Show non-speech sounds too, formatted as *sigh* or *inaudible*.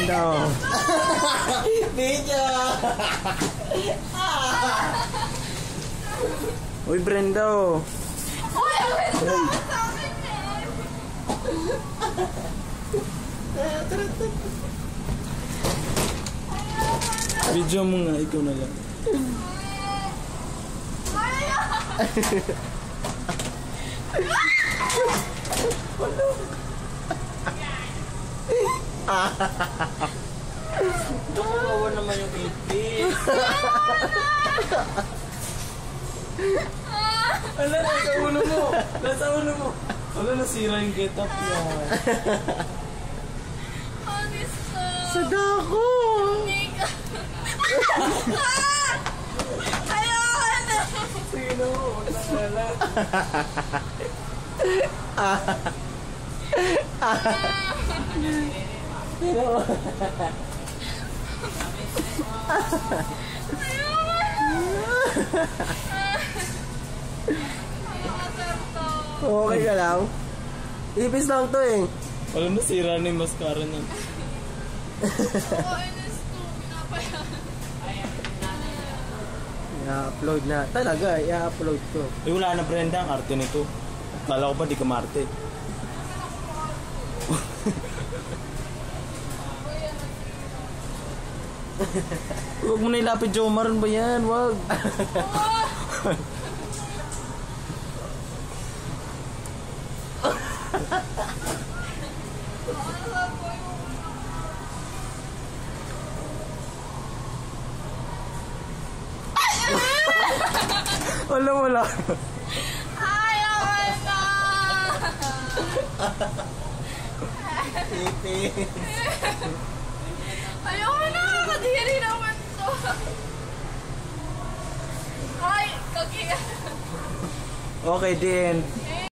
Brenda, oh. Video! Uy, Brenda, oh. Uy, ang ganda sa akin eh. Video mo nga, ikaw na lang. *laughs* Kawawa naman yung ipis. Ala, nasa ulo mo. Nasa ulo mo. Ala, nasira yung get up niya. Honest to. Sa dako. Nika. Ayoko na. Sino? Huwag na ala. Ayoko *laughs* to. *laughs* Okay ka lang? Ipis lang to eh. Wala, nasira na yung mascara niya. Oo, honest to. Pinapayan. I-upload na. Talaga, i-upload ko. Eh, wala na Brenda, ang arte nito. Kala ko pa di ka marte. Huwag mo na ilapit Jomar, ano ba yan? Wag. wala, wala. Ayoko na. Ipis. Ayoko na. Kadiri naman to. Ay, kaki. Okay, din.